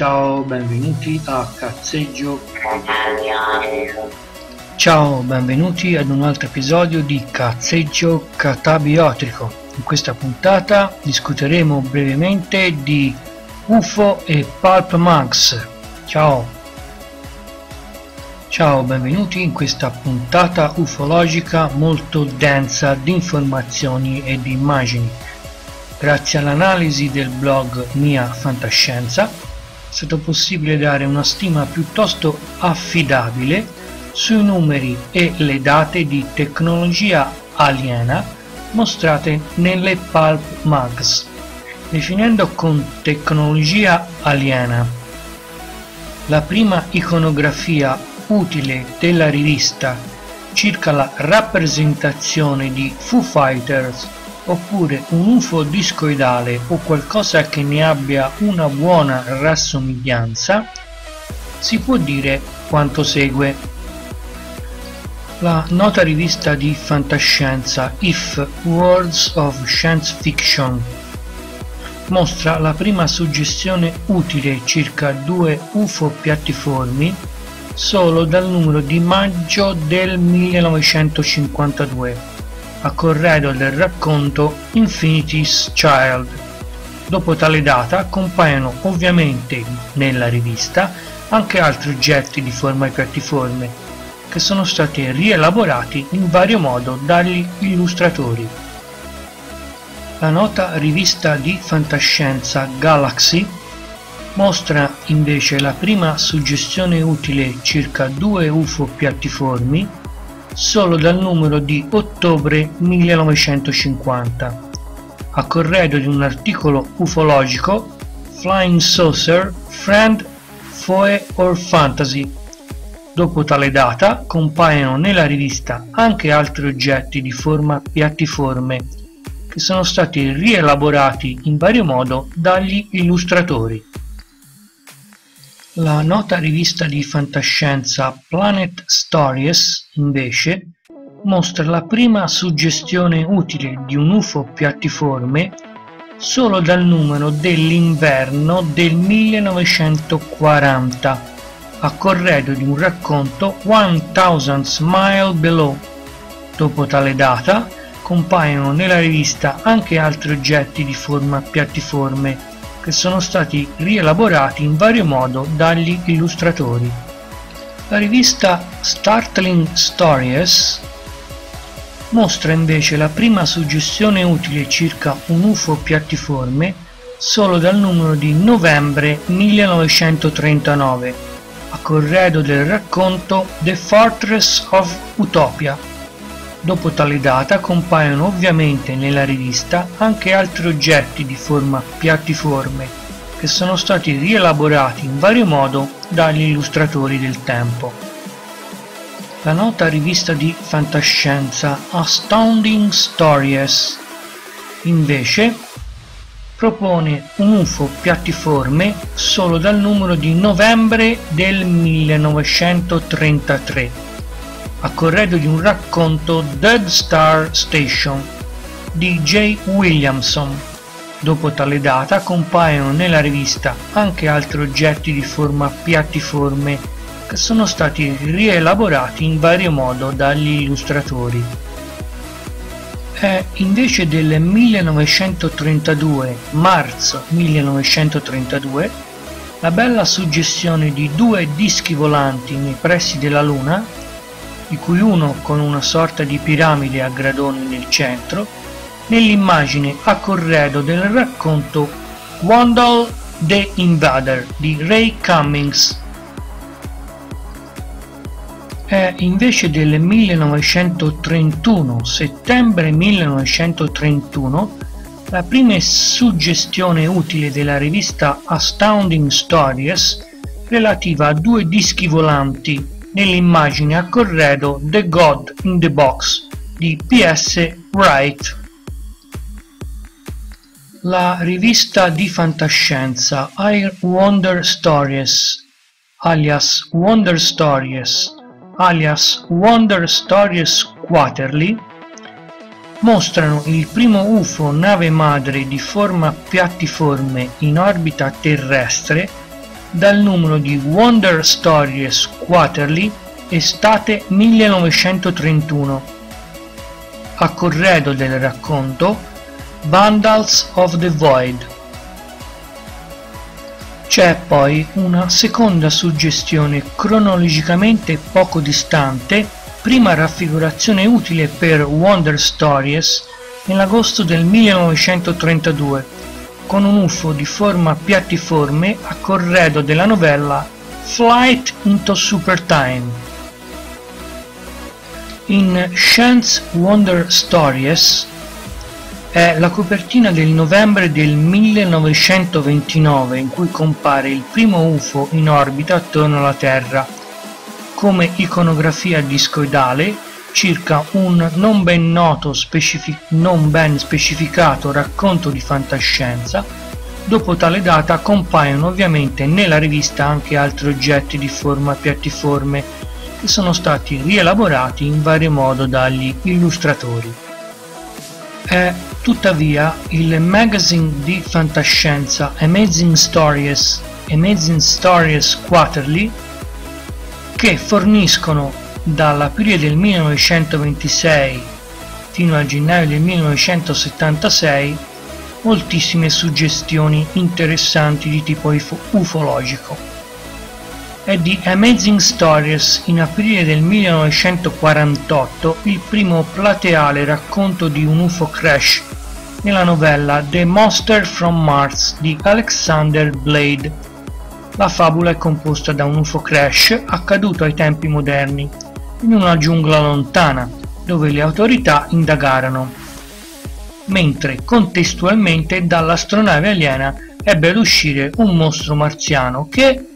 Ciao, benvenuti a Cazzeggio. Ciao, benvenuti ad un altro episodio di Cazzeggio Catabiotrico. In questa puntata discuteremo brevemente di UFO e Pulp Max. Ciao. Ciao, benvenuti in questa puntata ufologica molto densa di informazioni e di immagini. Grazie all'analisi del blog Mia Fantascienza è stato possibile dare una stima piuttosto affidabile sui numeri e le date di tecnologia aliena mostrate nelle Pulp Mags, definendo con tecnologia aliena la prima iconografia utile della rivista circa la rappresentazione di Foo Fighters oppure un UFO discoidale o qualcosa che ne abbia una buona rassomiglianza, si può dire quanto segue. La nota rivista di fantascienza If Worlds of Science Fiction mostra la prima suggestione utile circa due UFO piattiformi solo dal numero di maggio del 1952 a corredo del racconto Infinity's Child. Dopo tale data compaiono ovviamente nella rivista anche altri oggetti di forma piattiforme che sono stati rielaborati in vario modo dagli illustratori. La nota rivista di fantascienza Galaxy mostra invece la prima suggestione utile circa due UFO piattiformi solo dal numero di ottobre 1950, a corredo di un articolo ufologico Flying Saucer Friend Foe or Fantasy. Dopo tale data compaiono nella rivista anche altri oggetti di forma piattiforme che sono stati rielaborati in vario modo dagli illustratori. La nota rivista di fantascienza Planet Stories, invece, mostra la prima suggestione utile di un UFO piattiforme solo dal numero dell'inverno del 1940, a corredo di un racconto One Thousand Mile Below. Dopo tale data compaiono nella rivista anche altri oggetti di forma piattiforme che sono stati rielaborati in vario modo dagli illustratori. La rivista Startling Stories mostra invece la prima suggestione utile circa un UFO piattiforme solo dal numero di novembre 1939, a corredo del racconto The Fortress of Utopia Dopo tale data compaiono ovviamente nella rivista anche altri oggetti di forma piattiforme che sono stati rielaborati in vario modo dagli illustratori del tempo. La nota rivista di fantascienza Astounding Stories invece propone un UFO piattiforme solo dal numero di novembre del 1933 a corredo di un racconto Dead Star Station di J. Williamson. Dopo tale data compaiono nella rivista anche altri oggetti di forma piattiforme che sono stati rielaborati in vario modo dagli illustratori. È invece del 1932, marzo 1932, la bella suggestione di due dischi volanti nei pressi della Luna di cui uno con una sorta di piramide a gradoni nel centro, nell'immagine a corredo del racconto Wandal the Invader di Ray Cummings. È invece del 1931, settembre 1931, la prima suggestione utile della rivista Astounding Stories relativa a due dischi volanti nell'immagine a corredo The God in the Box di P.S. Wright. La rivista di fantascienza Air Wonder Stories alias Wonder Stories alias Wonder Stories Quarterly mostrano il primo UFO nave madre di forma piattiforme in orbita terrestre dal numero di Wonder Stories Quarterly estate 1931 a corredo del racconto Vandals of the Void. C'è poi una seconda suggestione cronologicamente poco distante, prima raffigurazione utile per Wonder Stories nell'agosto del 1932, con un UFO di forma piattiforme a corredo della novella Flight into Super Time. In Chance Wonder Stories è la copertina del novembre del 1929 in cui compare il primo UFO in orbita attorno alla Terra. Come iconografia discoidale, circa un non ben noto, non ben specificato racconto di fantascienza, dopo tale data compaiono ovviamente nella rivista anche altri oggetti di forma piattiforme che sono stati rielaborati in vario modo dagli illustratori. È tuttavia il magazine di fantascienza Amazing Stories Amazing Stories Quarterly che forniscono dall'aprile del 1926 fino al gennaio del 1976 moltissime suggestioni interessanti di tipo ufologico è di Amazing Stories in aprile del 1948 il primo plateale racconto di un UFO crash nella novella The Monster from Mars di Alexander Blade. La fabula è composta da un UFO crash accaduto ai tempi moderni, in una giungla lontana, dove le autorità indagarono, mentre contestualmente dall'astronave aliena ebbe ad uscire un mostro marziano che,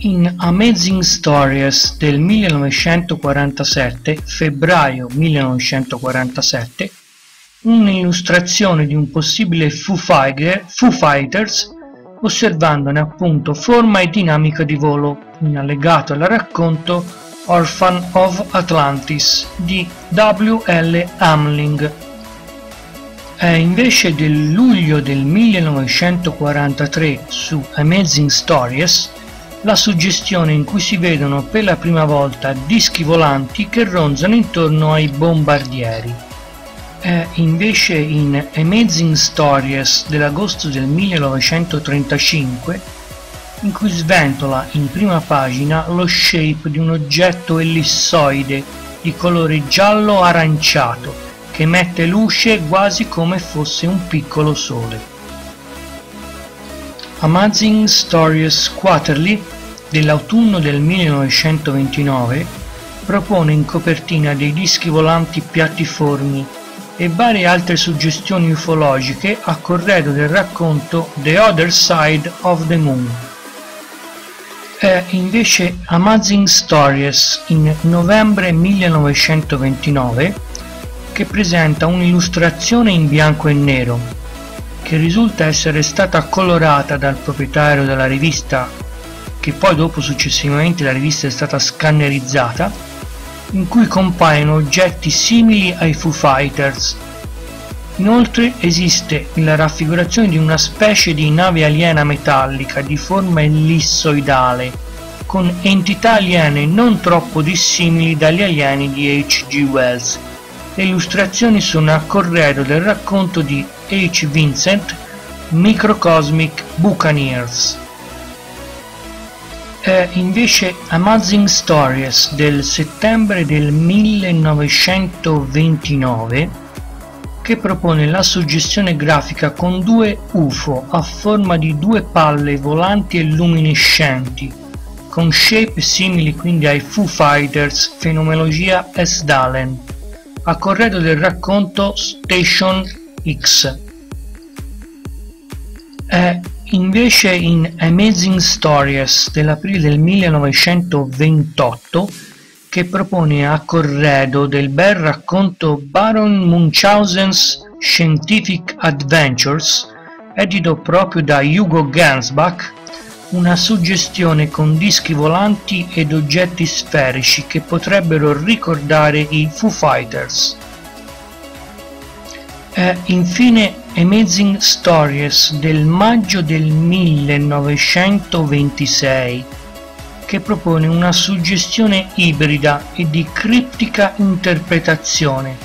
in Amazing Stories del 1947, febbraio 1947, un'illustrazione di un possibile Foo, Fighter, Foo Fighters osservandone appunto forma e dinamica di volo in allegato al racconto Orphan of Atlantis di W. L. Hamling. È invece del luglio del 1943 su Amazing Stories la suggestione in cui si vedono per la prima volta dischi volanti che ronzano intorno ai bombardieri. È invece in Amazing Stories dell'agosto del 1935 in cui sventola in prima pagina lo shape di un oggetto ellissoide di colore giallo aranciato che emette luce quasi come fosse un piccolo sole. Amazing Stories Quarterly dell'autunno del 1929 propone in copertina dei dischi volanti piattiformi e varie altre suggestioni ufologiche a corredo del racconto The Other Side of the Moon. È invece Amazing Stories in novembre 1929 che presenta un'illustrazione in bianco e nero che risulta essere stata colorata dal proprietario della rivista, che poi dopo successivamente la rivista è stata scannerizzata, in cui compaiono oggetti simili ai Foo Fighters. Inoltre esiste la raffigurazione di una specie di nave aliena metallica di forma ellissoidale, con entità aliene non troppo dissimili dagli alieni di H.G. Wells. Le illustrazioni sono a corredo del racconto di H. Vincent, Microcosmic Buccaneers. È invece Amazing Stories del settembre del 1929 che propone la suggestione grafica con due UFO a forma di due palle volanti e luminescenti, con shape simili quindi ai Foo Fighters, fenomenologia S. Dalen, a corredo del racconto Station X. È invece in Amazing Stories dell'aprile del 1928 che propone a corredo del bel racconto Baron Munchausen's Scientific Adventures, edito proprio da Hugo Gansbach, una suggestione con dischi volanti ed oggetti sferici che potrebbero ricordare i Foo Fighters. È infine Amazing Stories del maggio del 1926 che propone una suggestione ibrida e di criptica interpretazione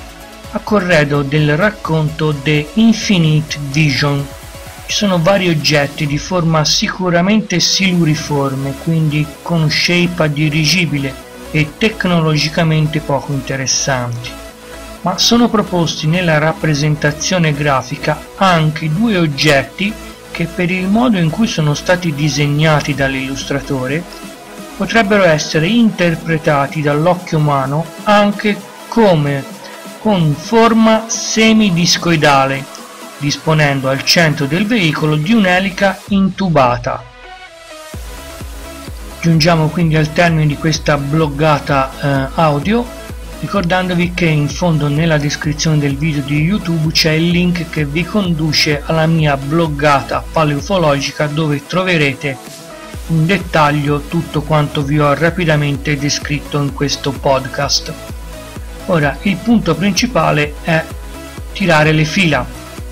a corredo del racconto The Infinite Vision. Ci sono vari oggetti di forma sicuramente siluriforme, quindi con shape dirigibile e tecnologicamente poco interessanti ma sono proposti nella rappresentazione grafica anche due oggetti che per il modo in cui sono stati disegnati dall'illustratore potrebbero essere interpretati dall'occhio umano anche come con forma semidiscoidale, disponendo al centro del veicolo di un'elica intubata. Giungiamo quindi al termine di questa bloggata eh, audio ricordandovi che in fondo nella descrizione del video di YouTube c'è il link che vi conduce alla mia bloggata paleofologica dove troverete in dettaglio tutto quanto vi ho rapidamente descritto in questo podcast. Ora il punto principale è tirare le fila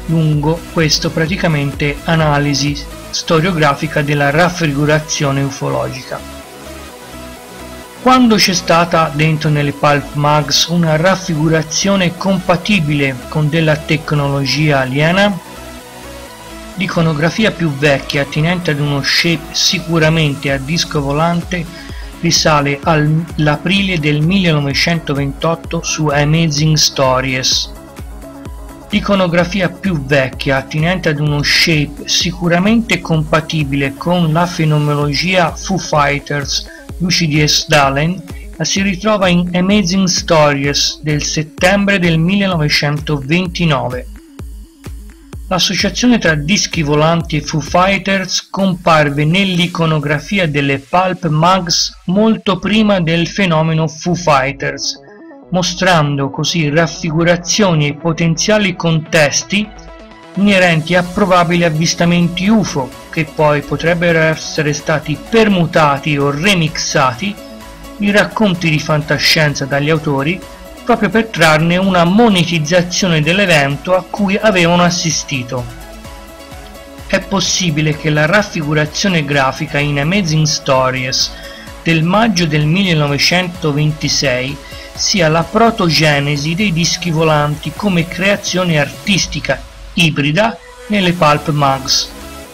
lungo questo praticamente analisi storiografica della raffigurazione ufologica. Quando c'è stata dentro nelle pulp mags una raffigurazione compatibile con della tecnologia aliena? L'iconografia più vecchia, attinente ad uno shape sicuramente a disco volante, risale all'aprile del 1928 su Amazing Stories. L'iconografia più vecchia, attinente ad uno shape sicuramente compatibile con la fenomenologia Foo Fighters Lucy di Sdalen la si ritrova in Amazing Stories del settembre del 1929. L'associazione tra dischi volanti e Foo Fighters comparve nell'iconografia delle pulp mags molto prima del fenomeno Foo Fighters, mostrando così raffigurazioni e potenziali contesti inerenti a probabili avvistamenti UFO che poi potrebbero essere stati permutati o remixati in racconti di fantascienza dagli autori proprio per trarne una monetizzazione dell'evento a cui avevano assistito. È possibile che la raffigurazione grafica in Amazing Stories del maggio del 1926 sia la protogenesi dei dischi volanti come creazione artistica ibrida nelle pulp mags,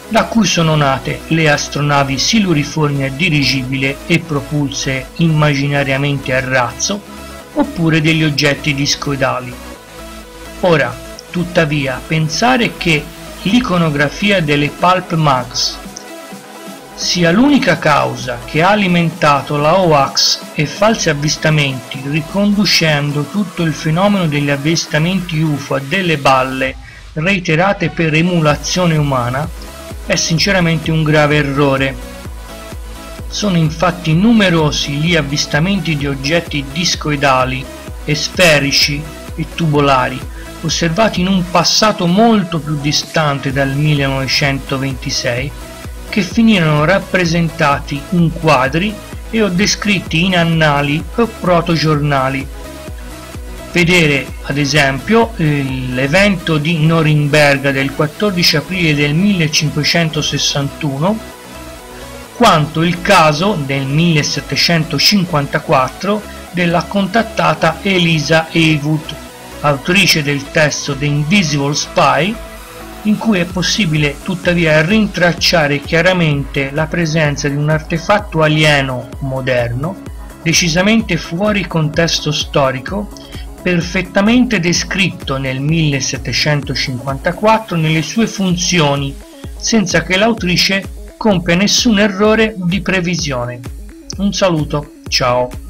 da cui sono nate le astronavi siluriformi a dirigibile e propulse immaginariamente a razzo, oppure degli oggetti discoidali. Ora, tuttavia, pensare che l'iconografia delle pulp mags sia l'unica causa che ha alimentato la hoax e falsi avvistamenti riconducendo tutto il fenomeno degli avvistamenti UFO a delle balle reiterate per emulazione umana è sinceramente un grave errore. Sono infatti numerosi gli avvistamenti di oggetti discoidali e sferici e tubolari osservati in un passato molto più distante dal 1926 che finirono rappresentati in quadri e o descritti in annali o protogiornali vedere ad esempio l'evento di Norimberga del 14 aprile del 1561 quanto il caso del 1754 della contattata Elisa Haywood, autrice del testo The Invisible Spy, in cui è possibile tuttavia rintracciare chiaramente la presenza di un artefatto alieno moderno, decisamente fuori contesto storico perfettamente descritto nel 1754 nelle sue funzioni, senza che l'autrice compia nessun errore di previsione. Un saluto, ciao!